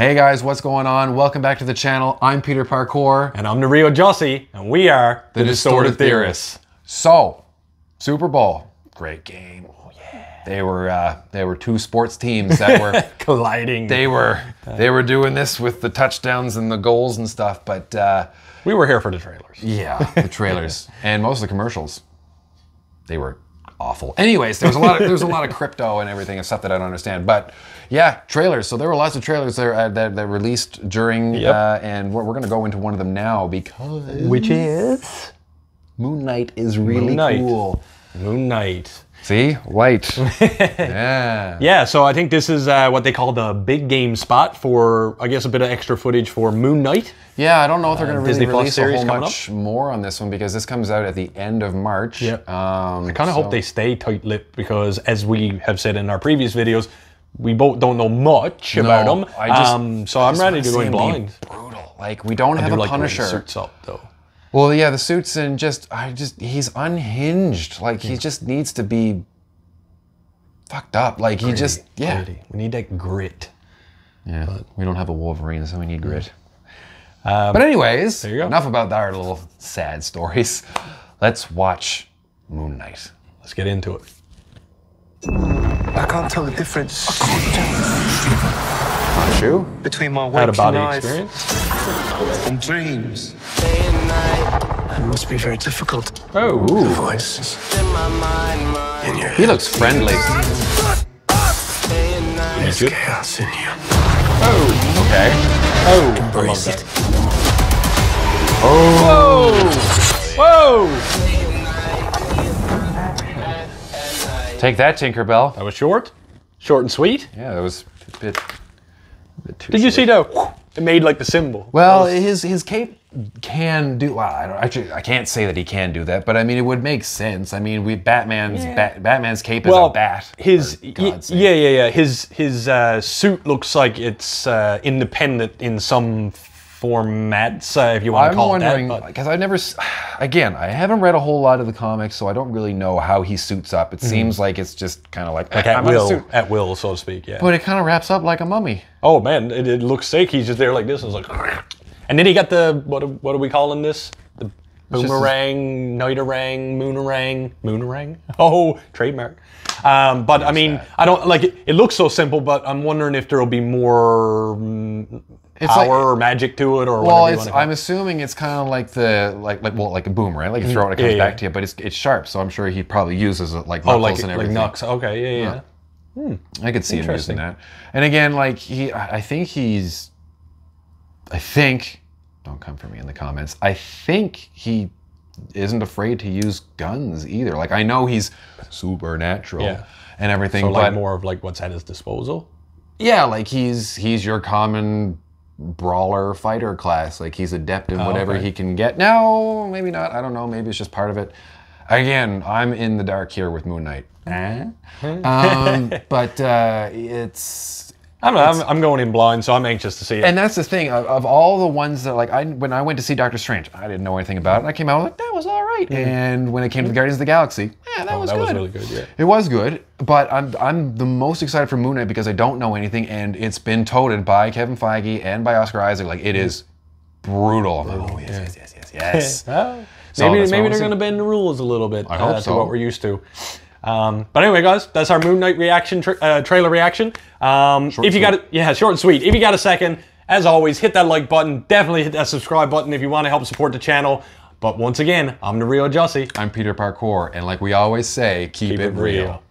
Hey guys, what's going on? Welcome back to the channel. I'm Peter Parkour, And I'm the Reel Jussy, and we are the Distorted Theorists. So, Super Bowl, great game. Oh yeah. They were uh, they were two sports teams that were Colliding. they were they were doing this with the touchdowns and the goals and stuff, but uh, we were here for the trailers. yeah, the trailers and most of the commercials, they were awful. Anyways, there was a lot of there was a lot of crypto and everything and stuff that I don't understand. But yeah, trailers. So there were lots of trailers there uh, that, that released during, Yep. uh, and we're, we're going to go into one of them now because Which is Moon Knight is really Moon Knight. cool. Moon Knight. See, white. yeah. Yeah, so I think this is uh, what they call the big game spot for, I guess, a bit of extra footage for Moon Knight. Yeah, I don't know if they're going to really Disney Plus release a whole much more on this one because this comes out at the end of March. Yep. Um, I kind of hope they stay tight-lipped because, as we have said in our previous videos, we both don't know much about them. I just- um, so I'm ready to go in blind. Brutal. Like we don't I have do a like the way he Punisher. suits up, though. Well, yeah, the suits and just I just he's unhinged. Like he just needs to be fucked up. Like he just yeah. Gritty. We need that grit. Yeah. we don't have a Wolverine, so we need grit. Um, but anyways, you go. enough about our little sad stories. Let's watch Moon Knight. Let's get into it. I can't tell the difference True. between my Out waking of body life experience. and dreams. It must be very difficult. Oh, ooh. The Voices in your He looks friendly. There's chaos in you. Oh, okay. oh, I love Embrace that. it. Oh. Whoa! Take that, Tinkerbell. That was short, short and sweet. Yeah, that was a bit. a bit too Did you see the? It made like the symbol. Well, his his cape can do. Well, I don't actually. I can't say that he can do that, but I mean, it would make sense. I mean, we Batman's Bat, Batman's cape is a bat. his yeah, yeah, yeah. His his uh, suit looks like it's uh, independent in some formats, uh, if you want to I'm call wondering it that. Because I've never. Again, I haven't read a whole lot of the comics, so I don't really know how he suits up. It seems like it's just kind of like, like "Eh, at will, suit." at will, so to speak. Yeah. But it kind of wraps up like a mummy. oh man, it, it looks sick. He's just there like this, and it's like, and then he got the what? are- What are we calling this? The boomerang, nighterang, moonerang, moonerang. Oh, trademark. Um, but I mean, I don't like it. It looks so simple, but I'm wondering if there'll be more mm, It's power like- or magic to it, or Well, whatever you it's, want to call I'm assuming it's kind of like the like like well like a boomerang, like you throw it, it comes Mm-hmm. Yeah, back to you, but it's it's sharp, so I'm sure he probably uses it like Oh, knuckles like and like everything. Nux. Okay, yeah, yeah. I could see him using that. And again, like he, I think he's, I think, don't come for me in the comments. I think he isn't afraid to use guns either. Like I know he's supernatural Yeah. and everything, So but like more of like what's at his disposal. yeah, like he's he's your common brawler fighter class. Like he's adept in whatever Oh, okay. he can get. No, maybe not. I don't know. Maybe it's just part of it. Again, I'm in the dark here with Moon Knight. Eh? um, but uh, it's I'm, I'm, I'm going in blind, so I'm anxious to see it. and that's the thing of, of all the ones that like I when I went to see Doctor Strange, I didn't know anything about it. And I came out like that was all right. And when it came to the Guardians of the Galaxy, yeah, that Oh, was that good. was really good. Yeah. It was good, but I'm I'm the most excited for Moon Knight because I don't know anything, and it's been toted by Kevin Feige and by Oscar Isaac. Like it is brutal. oh yes, yes, yes, yes, yes. Well, So maybe that's what I maybe they're going to bend the rules a little bit I hope uh, to so. what we're used to. Um, but anyway, guys, that's our Moon Knight reaction tra- uh, trailer reaction. Um, if you sweet. got it, yeah, short and sweet. If you got a second, as always, hit that like button. Definitely hit that subscribe button if you want to help support the channel. But once again, I'm the Reel Jussy. I'm Peter Parkour, and like we always say, keep, Keep it real.